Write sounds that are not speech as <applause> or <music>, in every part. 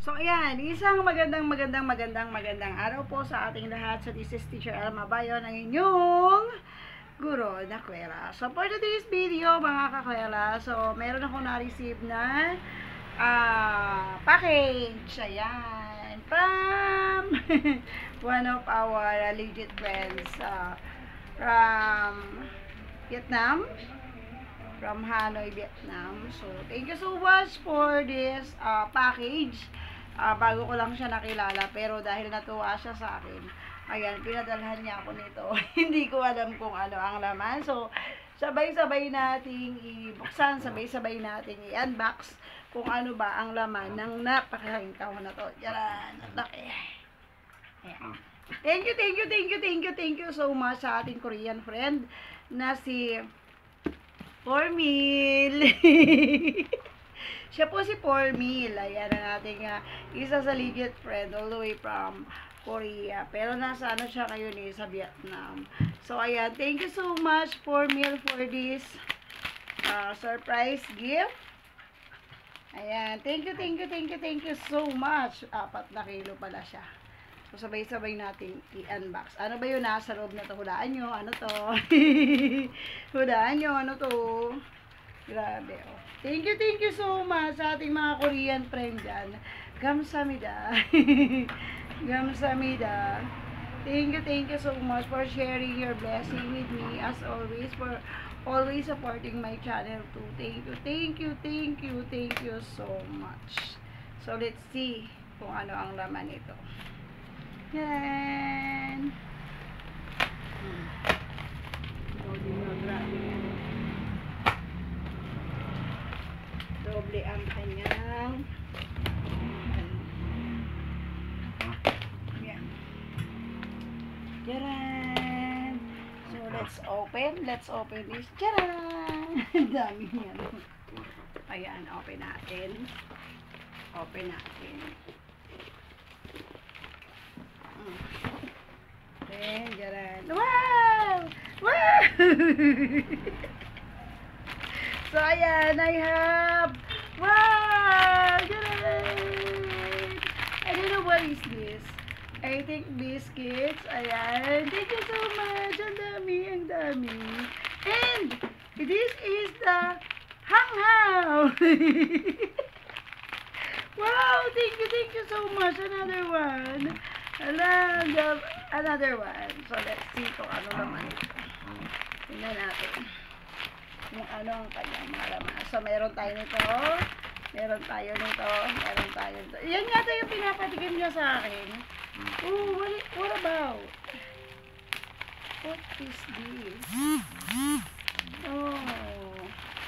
So, ayan, isang magandang, magandang, magandang, magandang araw po sa ating lahat. So, this is Teacher Alma Bayon, ang inyong guro na kwela. So, for today's video, mga kakwela, so, meron ako na-receive na ah, package. Ayan, from <laughs> one of our legit friends uh, from Vietnam from Hanoi, Vietnam. So, thank you so much for this uh, package. Uh, bago ko lang siya nakilala, pero dahil natuwa siya sa akin, ayan, pinadalhan niya ako nito. <laughs> Hindi ko alam kung ano ang laman. So, sabay-sabay nating ibuksan, sabay-sabay nating i-unbox kung ano ba ang laman ng napakahinkaw na to. Ang laki. Ayan. Thank you, thank you, thank you, thank you, thank you so much sa ating Korean friend na si Formil. <laughs> Siya po si Formil. Ayan ang ating uh, isa sa legit friend all the way from Korea. Pero nasa ano siya ngayon eh, sa Vietnam. So, ayan. Thank you so much, Formil, for this uh, surprise gift. Ayan. Thank you, thank you, thank you, thank you so much. Apat na kilo pala siya. So, sabay-sabay natin i-unbox. Ano ba yun nasa loob na to? Hulaan nyo. Ano to? <laughs> Hulaan nyo. Ano to? Grabe, oh. Thank you, thank you so much sa ating mga Korean friend dyan. Gamsamida. <laughs> Gamsamida. Thank you, thank you so much for sharing your blessing with me as always for always supporting my channel too. Thank you, thank you, thank you, thank you so much. So, let's see kung ano ang laman nito. Yan. Hmm. Doble na, grabe yan. Doble ang kanyang yan. Charan! So, let's open. Let's open this. Charan! <laughs> Dami yan. Ayan, open natin. Open natin. Then, jalan. Wow! Wow! <laughs> so, ayan, I have, wow! Jalan! I don't know what is this. I think biscuits. Ayan. Thank you so much. Ang dami, ang dami. And, this is the hang-hao. <laughs> wow! Thank you, thank you so much. Another one. Another, another one. So, let's see kung ano naman ito. Tingnan natin. Kung ano ang kanyang mga laman. So, meron tayo nito. Meron tayo nito. Meron tayo nito. Yan yata yung pinapatikim niya sa akin. Oh, what, what about? What is this? Oh.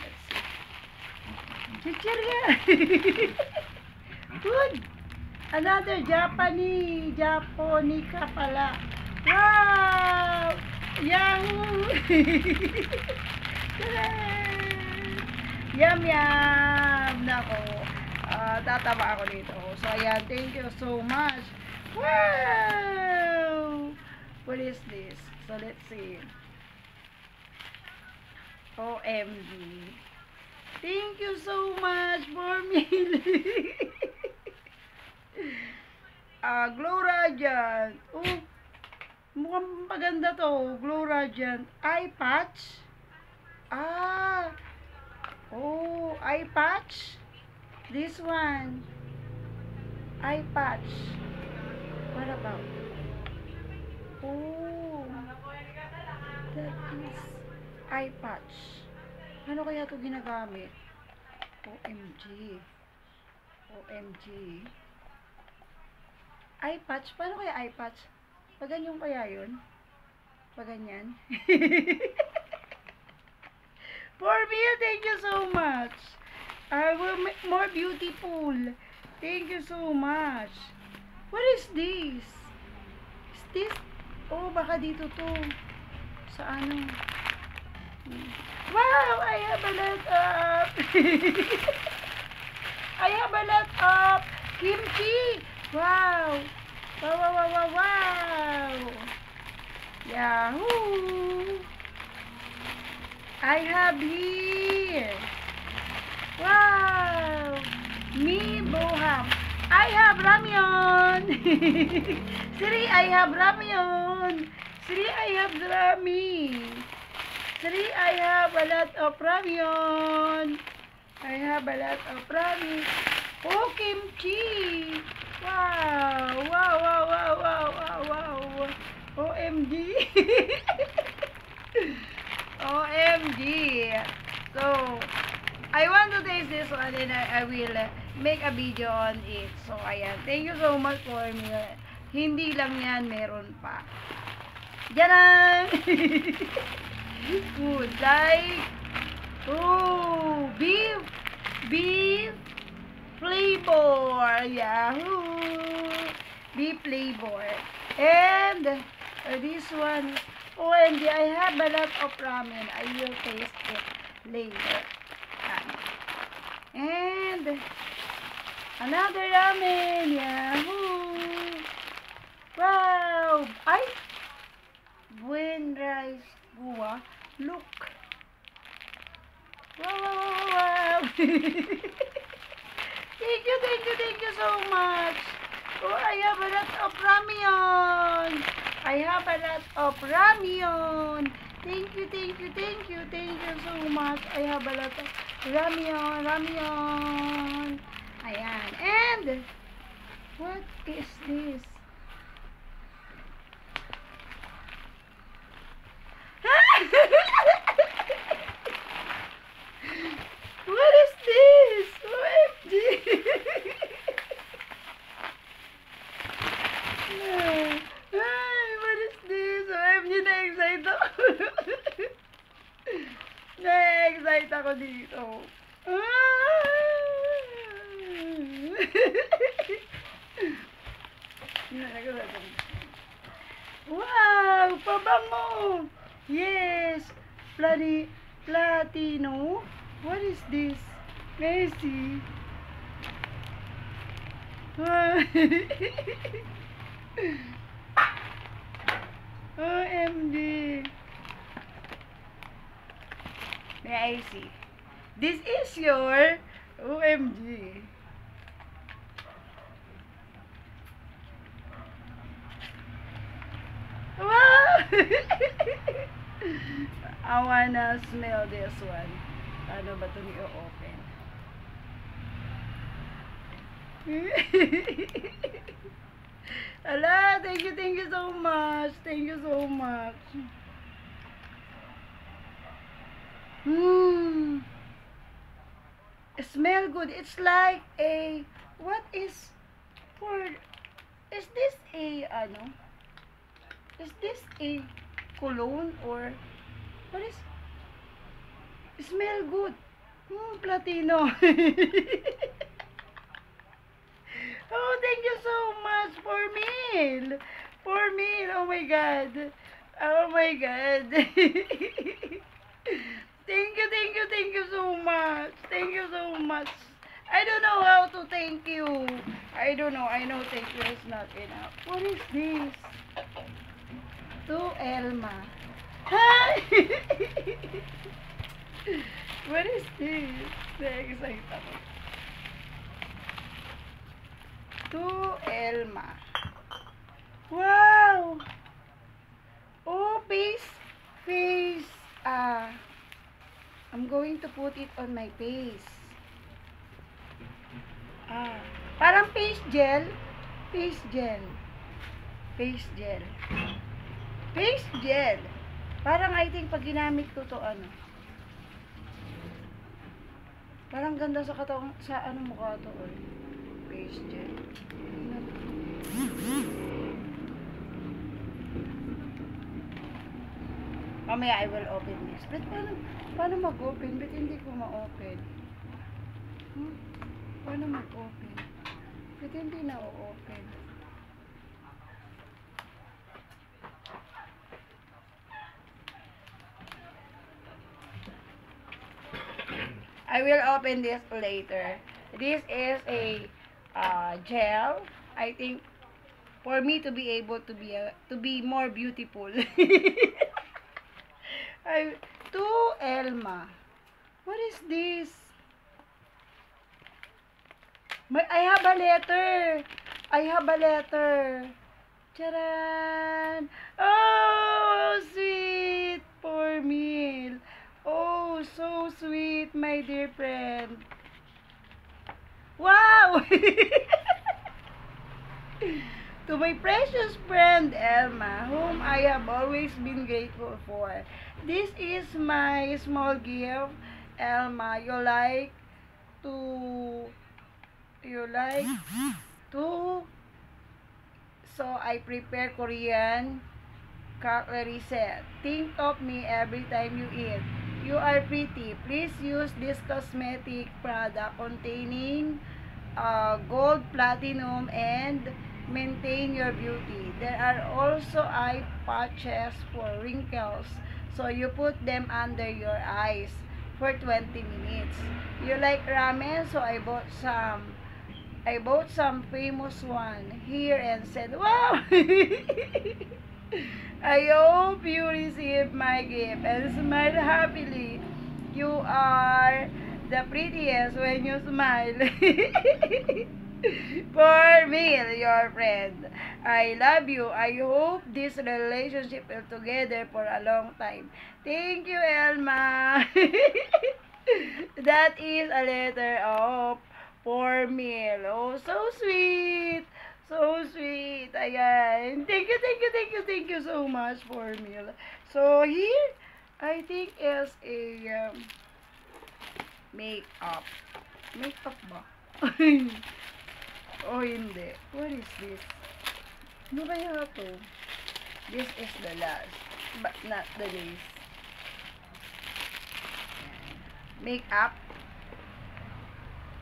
Let's see. Chichirya! <laughs> Good! Another Japanese, Japonica pala. Wow! Yahoo! <laughs> yum yum! Nako, uh, tataba ako dito. So, ayan, thank you so much. Wow! What is this? So, let's see. OMG. Thank you so much for me. <laughs> Ah, Glow Radiant. Oh, mukhang maganda to. Glow Radiant. Eye patch. Ah. Oh, eye patch. This one. Eye patch. What about? Oh. That is eye patch. Ano kaya to ginagamit? OMG. OMG. Eye patch? Paano kaya eye patch? Pag ganyan kaya yun? Pag ganyan? <laughs> For me, thank you so much. I will make more beautiful. Thank you so much. What is this? Is this? Oh, baka dito to. Sa ano? Wow! I have a lot of... <laughs> I have a lot of kimchi! Wow! Wow, wow, wow, wow, wow! Yahoo! I have here. Wow! Me Boham. I have ramyon. <laughs> Siri, I have ramyon. Siri, I have rami. Siri, I have a lot of ramyon. I have a lot of rami. Oh, kimchi. Wow, wow, wow, wow, wow, wow, wow. OMG. <laughs> OMG. So, I want to taste this one and I, I will make a video on it. So, ayan. Thank you so much for me. Hindi lang yan, meron pa. Diyan <laughs> Food like oh, beef beef flavor. Yahoo! Beef flavor. And uh, this one Oh, OMG, I have a lot of ramen. I will taste it later. And another ramen. Yahoo! Wow! Ay! Buen rice gua. Look! Wow, wow, wow, wow! <laughs> thank you, thank you, thank you so much! Oh, I have a lot of ramyon! I have a lot of ramyon! Thank you, thank you, thank you, thank you so much. I have a lot of ramyon, ramyon. Ayan. And, what is this? Plati Platino? What is this? Messi? <laughs> OMG! May I see? This is your OMG. Wow! <laughs> I wanna smell this one. Paano ba ito i-open? <laughs> Ala, thank you, thank you so much. Thank you so much. Mmm. Smell good. It's like a, what is, for, is this a, ano? Is this a cologne or, what is, smell good. Hmm, platino. <laughs> oh, thank you so much for meal. For meal. Oh my God. Oh my God. <laughs> Thank you, thank you, thank you so much. Thank you so much. I don't know how to thank you. I don't know. I know thank you is not enough. What is this? To Elma. Hi! <laughs> what is this? Na-excite ako. To Elma. Wow! Oh, face, ah, I'm going to put it on my face. Ah, parang face gel. Face gel. Face gel. Face gel. Parang I think pag ginamit ko to ano. Parang ganda sa katawan, sa ano mukha to. Or, face gel. Mamaya I will open this. But paano, paano mag-open? Ba't hindi ko ma-open? Hmm? Paano mag-open? Ba't hindi na-open? I will open this later. This is a uh, gel. I think for me to be able to be a, to be more beautiful. <laughs> I to Elma. What is this? May, I have a letter. I have a letter. Charan! Oh, my dear friend. Wow! <laughs> to my precious friend Elma, whom I have always been grateful for. This is my small gift. Elma, you like to you like to so I prepare Korean cutlery set. Think of me every time you eat. You are pretty. Please use this cosmetic product containing uh, gold, platinum, and maintain your beauty. There are also eye patches for wrinkles. So you put them under your eyes for 20 minutes. You like ramen, so I bought some. I bought some famous one here and said, Wow! <laughs> I hope you receive my gift and smile happily. You are the prettiest when you smile. <laughs> For me, your friend. I love you. I hope this relationship will together for a long time. Thank you, Elma. <laughs> that is a letter of for meal. Oh, so sweet. So sweet. Ayan. Thank you, thank you, thank you, thank you so much for meal. So, here, I think is a um, makeup. Makeup ba? <laughs> oh, hindi. What is this? Ano kaya to? This is the last, but not the least. Makeup.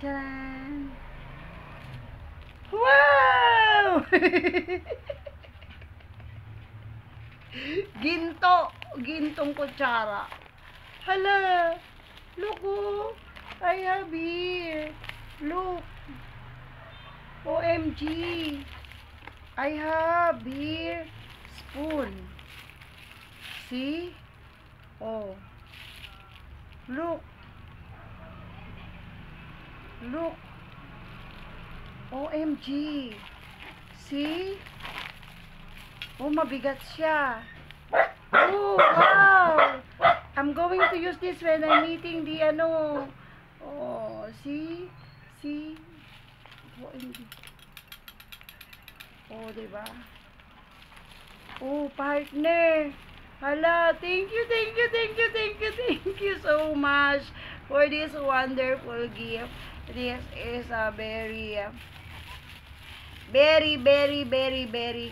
Tadaan! Wow! <laughs> Ginto. Gintong kutsara. Hala. Look, oh. I have here. Look. OMG. I have here spoon. See? Oh. Look. Look. OMG. See? Oh, mabigat siya. Oh, wow. I'm going to use this when I'm eating the ano. Oh, see? See? OMG. Oh, diba? Oh, partner. Hala, thank you, thank you, thank you, thank you, thank you so much for this wonderful gift. This is a very, uh, very, very, very, very,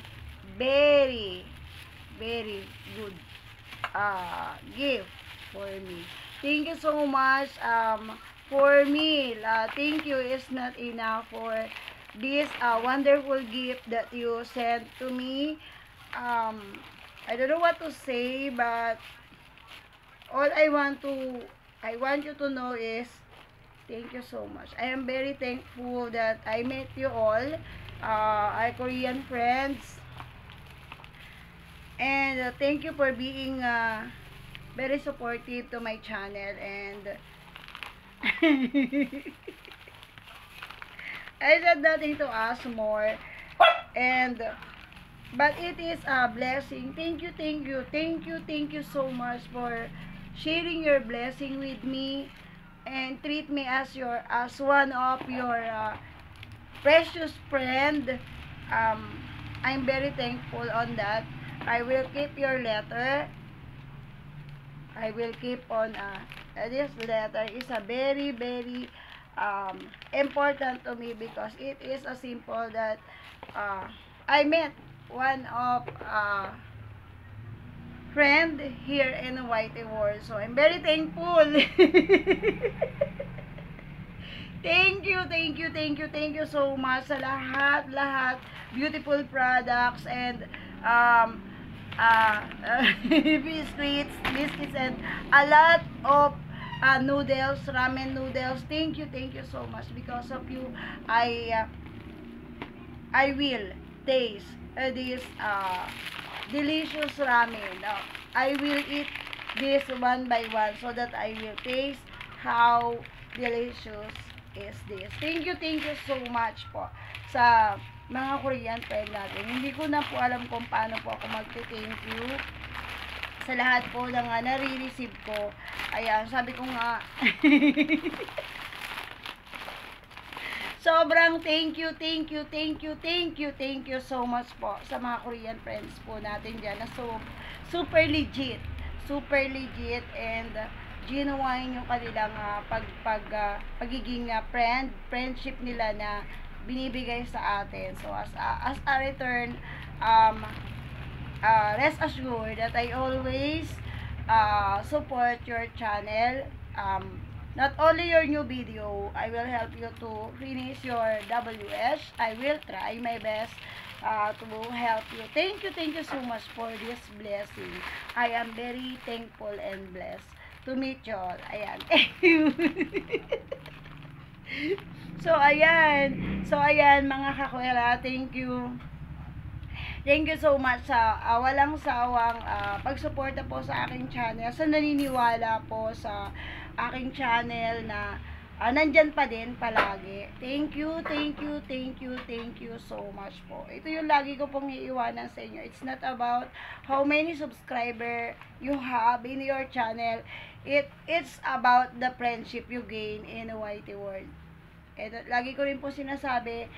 very, very good uh, gift for me. Thank you so much um, for me. Thank you is not enough for this uh, wonderful gift that you sent to me. Um, I don't know what to say, but all I want to, I want you to know is, thank you so much. I am very thankful that I met you all, uh, our Korean friends. And uh, thank you for being uh, very supportive to my channel and <laughs> I said nothing to ask more and but it is a blessing thank you thank you thank you thank you so much for sharing your blessing with me and treat me as your as one of your uh, precious friend um I'm very thankful on that I will keep your letter I will keep on uh, this letter is a very very um, important to me because it is a simple that uh, I met one of uh, friend here in Whitey World. So I'm very thankful. <laughs> thank you, thank you, thank you, thank you so much sa lahat, lahat beautiful products and um, uh, <laughs> biscuits, biscuits and a lot of uh, noodles, ramen noodles. Thank you, thank you so much. Because of you, I uh, I will taste uh, this uh, delicious ramen. Uh, I will eat this one by one so that I will taste how delicious is this. Thank you, thank you so much po sa mga Korean friend natin. Hindi ko na po alam kung paano po ako magte-thank you sa lahat po ng uh, nare-receive ko. Ayan, sabi ko nga, <laughs> sobrang thank you, thank you, thank you, thank you, thank you so much po sa mga Korean friends po natin dyan na so, super legit, super legit and uh, genuine yung kanilang uh, pag, pag, uh, pagiging uh, friend, friendship nila na binibigay sa atin. So, as a, as a return, um, uh, rest assured that I always uh, support your channel. Um, not only your new video, I will help you to finish your WS. I will try my best uh, to help you. Thank you, thank you so much for this blessing. I am very thankful and blessed to meet. Ayan. <laughs> so, ayan. So, ayan, mga kakwela. Thank you. Thank you so much sa uh, walang sawang uh, pagsuporta po sa aking channel. Sa naniniwala po sa aking channel na uh, nandyan pa din palagi. Thank you, thank you, thank you, thank you so much po. Ito yung lagi ko pong iiwanan sa inyo. It's not about how many subscriber you have in your channel. It it's about the friendship you gain in a YT world. Ito, lagi ko rin po sinasabi,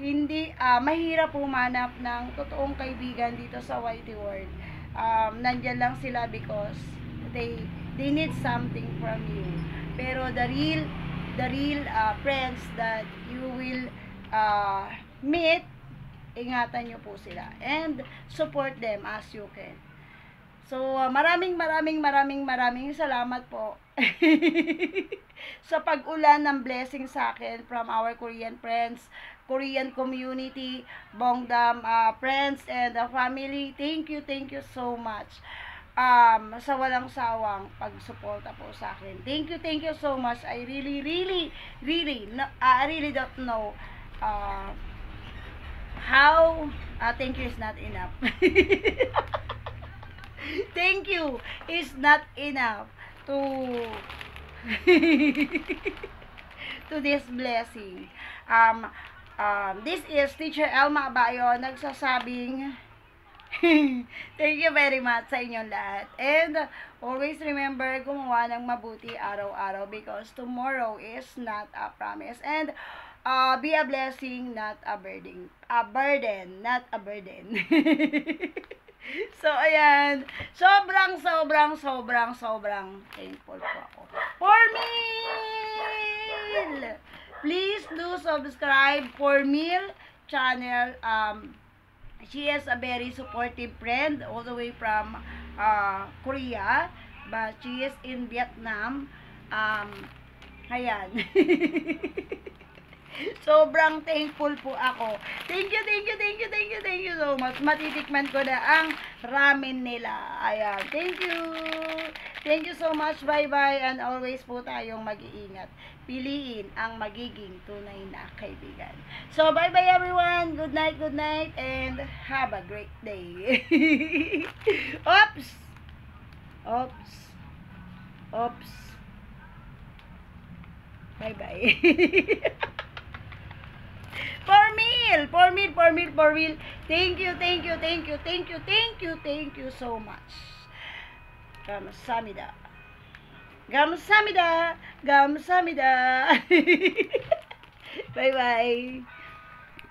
hindi, uh, mahirap pumanap ng totoong kaibigan dito sa YT world. Um, nandyan lang sila because they, they need something from you. Pero the real, the real uh, friends that you will uh, meet, ingatan nyo po sila. And support them as you can. So, uh, maraming maraming maraming maraming salamat po <laughs> sa pag-ulan ng blessing sa akin from our Korean friends, Korean community, Bongdam uh, friends and the family. Thank you, thank you so much. Um, sa walang sawang pagsuporta po sa akin. Thank you, thank you so much. I really, really, really, no, uh, I really don't know uh, how, uh, thank you is not enough. <laughs> <laughs> thank you is not enough to <laughs> to this blessing. Um, um, this is Teacher Elma Abayo nagsasabing <laughs> thank you very much sa inyong lahat. And always remember gumawa ng mabuti araw-araw because tomorrow is not a promise. And uh, be a blessing, not a burden. A burden, not a burden. So, ayan. Sobrang, sobrang, sobrang, sobrang thankful po ako. For meal! Please do subscribe for meal channel. Um, she is a very supportive friend all the way from uh, Korea. But she is in Vietnam. Um, ayan. <laughs> <laughs> Sobrang thankful po ako. Thank you, thank you, thank you, thank you, thank you so much. Matitikman ko na ang ramen nila. Ayan. Thank you. Thank you so much. Bye-bye. And always po tayong mag-iingat. Piliin ang magiging tunay na kaibigan. So, bye-bye everyone. Good night, good night. And have a great day. <laughs> Oops! Oops. Oops. Bye-bye. <laughs> For meal, for meal, for meal, for meal. Thank you, thank you, thank you, thank you, thank you, thank you so much. Gamsamida. Gamsamida. Gamsamida. <laughs> Bye-bye.